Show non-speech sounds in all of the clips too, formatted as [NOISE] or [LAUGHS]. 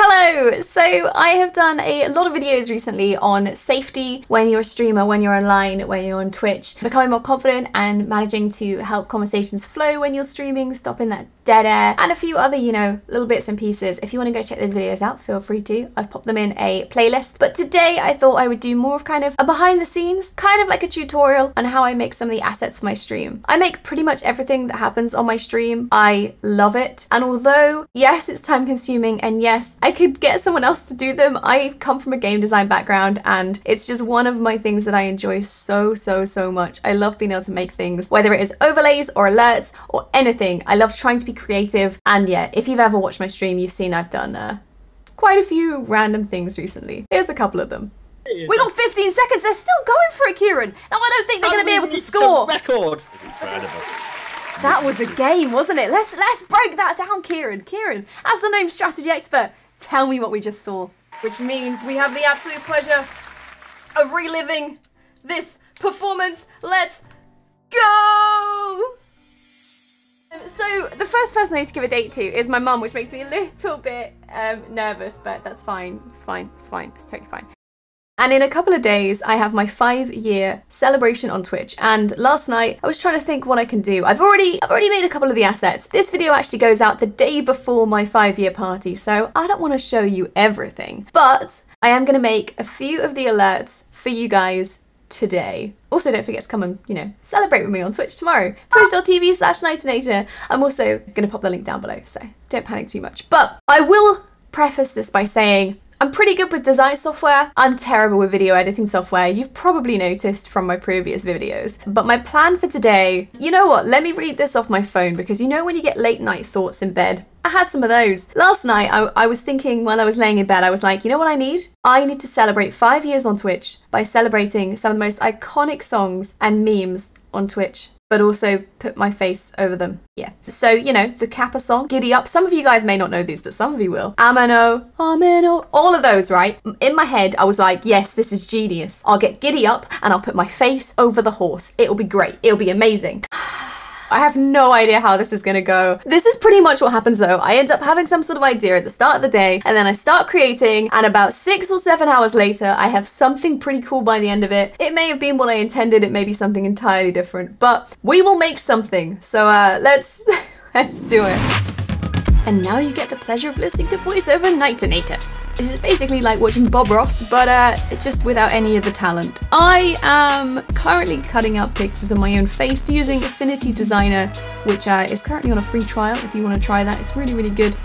Hello! So I have done a lot of videos recently on safety when you're a streamer, when you're online, when you're on Twitch, becoming more confident and managing to help conversations flow when you're streaming, stopping that dead air, and a few other, you know, little bits and pieces. If you want to go check those videos out, feel free to. I've popped them in a playlist. But today I thought I would do more of kind of a behind the scenes, kind of like a tutorial on how I make some of the assets for my stream. I make pretty much everything that happens on my stream. I love it. And although, yes, it's time consuming and yes, could get someone else to do them. I come from a game design background and it's just one of my things that I enjoy so, so, so much. I love being able to make things, whether it is overlays or alerts or anything. I love trying to be creative. And yeah, if you've ever watched my stream, you've seen I've done uh, quite a few random things recently. Here's a couple of them. We got 15 seconds. They're still going for it, Kieran. Now I don't think they're going to be able to score. Record. That was a game, wasn't it? Let's let's break that down, Kieran. Kieran, as the name strategy expert, tell me what we just saw. Which means we have the absolute pleasure of reliving this performance. Let's go! Um, So the first person I need to give a date to is my mum, which makes me a little bit um, nervous, but that's fine. It's fine. It's fine. It's totally fine. And in a couple of days, I have my five year celebration on Twitch. And last night, I was trying to think what I can do. I've already, I've already made a couple of the assets. This video actually goes out the day before my five year party, so I don't want to show you everything. But I am going to make a few of the alerts for you guys today. Also, don't forget to come and, you know, celebrate with me on Twitch tomorrow. Twitch.tv slash Knightenator. I'm also going to pop the link down below, so don't panic too much. But I will preface this by saying I'm pretty good with design software. I'm terrible with video editing software. You've probably noticed from my previous videos. But my plan for today, you know what? Let me read this off my phone because you know when you get late night thoughts in bed? I had some of those. Last night, I, I was thinking while I was laying in bed, I was like, you know what I need? I need to celebrate five years on Twitch by celebrating some of the most iconic songs and memes on Twitch but also put my face over them. Yeah. So, you know, the Kappa song, Giddy Up. Some of you guys may not know these, but some of you will. Ameno, Ameno, all of those, right? In my head, I was like, yes, this is genius. I'll get Giddy Up and I'll put my face over the horse. It'll be great. It'll be amazing. [SIGHS] I have no idea how this is gonna go. This is pretty much what happens though. I end up having some sort of idea at the start of the day and then I start creating and about six or seven hours later I have something pretty cool by the end of it. It may have been what I intended, it may be something entirely different, but we will make something. So uh, let's, [LAUGHS] let's do it. And now you get the pleasure of listening to voiceover Knightenator. This is basically like watching Bob Ross, but uh, just without any of the talent. I am currently cutting out pictures of my own face using Affinity Designer, which uh, is currently on a free trial if you want to try that. It's really, really good.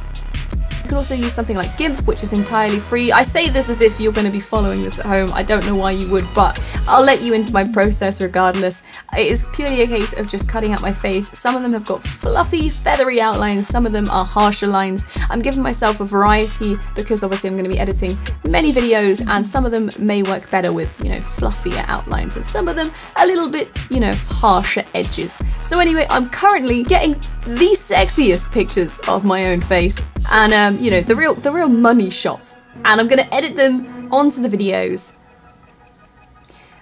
Can also use something like GIMP, which is entirely free. I say this as if you're going to be following this at home. I don't know why you would, but I'll let you into my process regardless. It is purely a case of just cutting out my face. Some of them have got fluffy, feathery outlines. Some of them are harsher lines. I'm giving myself a variety because obviously I'm going to be editing many videos and some of them may work better with, you know, fluffier outlines and some of them a little bit, you know, harsher edges. So anyway, I'm currently getting the sexiest pictures of my own face and um, you know the real the real money shots and I'm gonna edit them onto the videos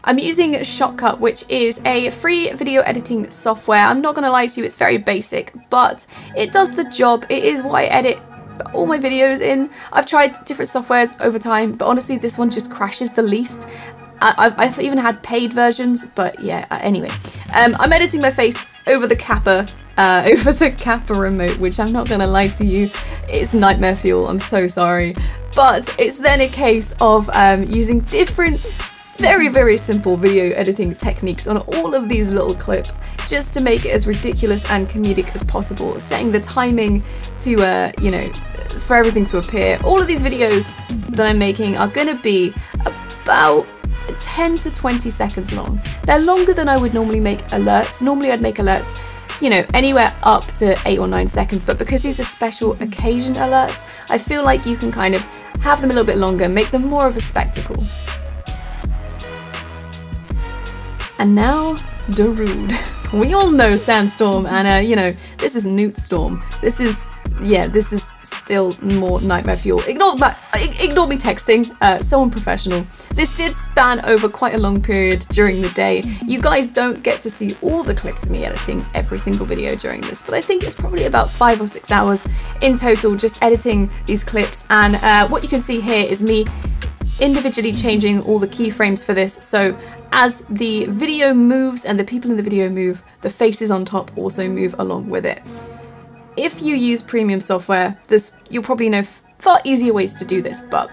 I'm using Shotcut, which is a free video editing software. I'm not going to lie to you, it's very basic, but it does the job. It is what I edit all my videos in. I've tried different softwares over time, but honestly, this one just crashes the least. I, I've even had paid versions, but yeah, uh, anyway. Um, I'm editing my face over the Kappa uh, [LAUGHS] over the Kappa remote, which I'm not gonna lie to you, it's nightmare fuel, I'm so sorry. But it's then a case of um, using different very, very simple video editing techniques on all of these little clips just to make it as ridiculous and comedic as possible, setting the timing to, uh, you know, for everything to appear. All of these videos that I'm making are gonna be about 10 to 20 seconds long. They're longer than I would normally make alerts. Normally I'd make alerts you know, anywhere up to eight or nine seconds, but because these are special occasion alerts, I feel like you can kind of have them a little bit longer, make them more of a spectacle. And now, Darude. We all know Sandstorm, and uh, you know, this is Newt Storm. This is, yeah, this is still more nightmare fuel. Ignore, my, ignore me texting, uh, so unprofessional. This did span over quite a long period during the day. You guys don't get to see all the clips of me editing every single video during this, but I think it's probably about five or six hours in total just editing these clips. And uh, what you can see here is me individually changing all the keyframes for this. So as the video moves and the people in the video move, the faces on top also move along with it. If you use premium software, this you'll probably know far easier ways to do this, but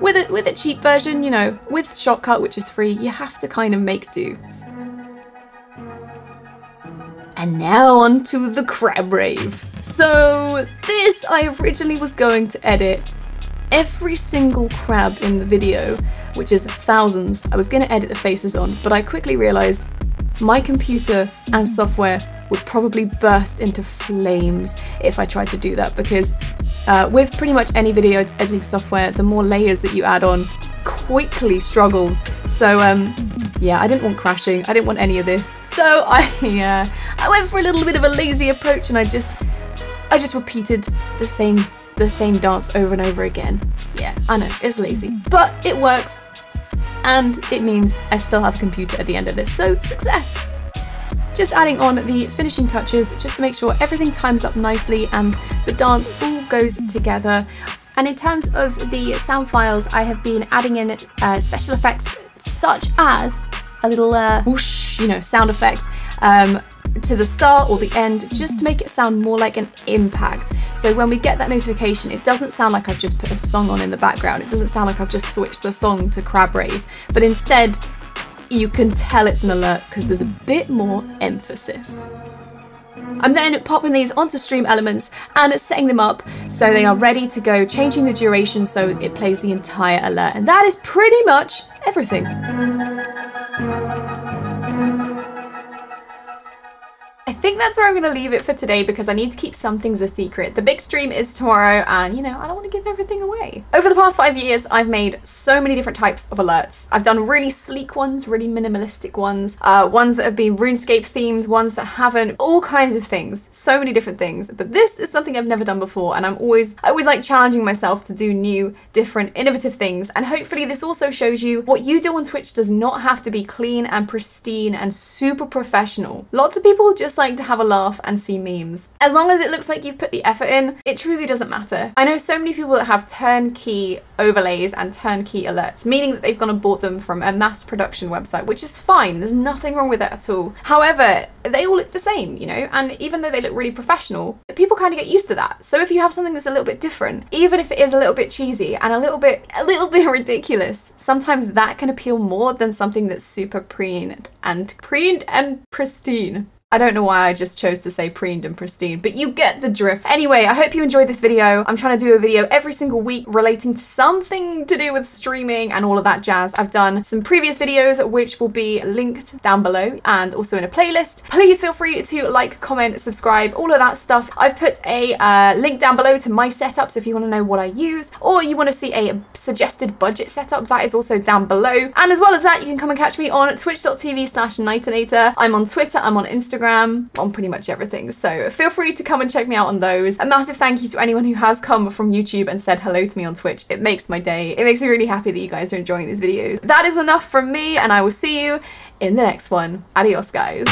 with a, with a cheap version, you know, with Shotcut, which is free, you have to kind of make do. And now on to the crab rave. So this I originally was going to edit every single crab in the video, which is thousands, I was going to edit the faces on, but I quickly realised my computer and software would probably burst into flames if I tried to do that because uh, with pretty much any video editing software, the more layers that you add on quickly struggles. So um, yeah, I didn't want crashing. I didn't want any of this. So [LAUGHS] I uh, I went for a little bit of a lazy approach and I just I just repeated the same the same dance over and over again. Yeah, I know, it's lazy, but it works. And it means I still have a computer at the end of this, so success! Just adding on the finishing touches just to make sure everything times up nicely and the dance all goes together. And in terms of the sound files, I have been adding in uh, special effects such as a little uh, whoosh, you know, sound effects. Um, to the start or the end just to make it sound more like an impact. So when we get that notification, it doesn't sound like I've just put a song on in the background. It doesn't sound like I've just switched the song to Crab Rave, but instead you can tell it's an alert because there's a bit more emphasis. I'm then popping these onto StreamElements and setting them up so they are ready to go, changing the duration so it plays the entire alert. And that is pretty much everything. Think that's where I'm going to leave it for today because I need to keep some things a secret. The big stream is tomorrow and, you know, I don't want to give everything away. Over the past five years, I've made so many different types of alerts. I've done really sleek ones, really minimalistic ones, uh, ones that have been RuneScape themed, ones that haven't, all kinds of things. So many different things. But this is something I've never done before and I'm always, I always like challenging myself to do new, different, innovative things. And hopefully this also shows you what you do on Twitch does not have to be clean and pristine and super professional. Lots of people just like to have a laugh and see memes. As long as it looks like you've put the effort in, it truly doesn't matter. I know so many people that have turnkey overlays and turnkey alerts, meaning that they've gone and bought them from a mass production website, which is fine. There's nothing wrong with that at all. However, they all look the same, you know, and even though they look really professional, people kind of get used to that. So if you have something that's a little bit different, even if it is a little bit cheesy and a little bit a little bit [LAUGHS] ridiculous, sometimes that can appeal more than something that's super preened and preened and pristine. I don't know why I just chose to say preened and pristine, but you get the drift. Anyway, I hope you enjoyed this video. I'm trying to do a video every single week relating to something to do with streaming and all of that jazz. I've done some previous videos which will be linked down below and also in a playlist. Please feel free to like, comment, subscribe, all of that stuff. I've put a uh, link down below to my setups if you want to know what I use or you want to see a suggested budget setup, that is also down below. And as well as that, you can come and catch me on twitch.tv slash Knightenator. I'm on Twitter, I'm on Instagram, Instagram, on pretty much everything. So feel free to come and check me out on those. A massive thank you to anyone who has come from YouTube and said hello to me on Twitch. It makes my day. It makes me really happy that you guys are enjoying these videos. That is enough from me and I will see you in the next one. Adios guys.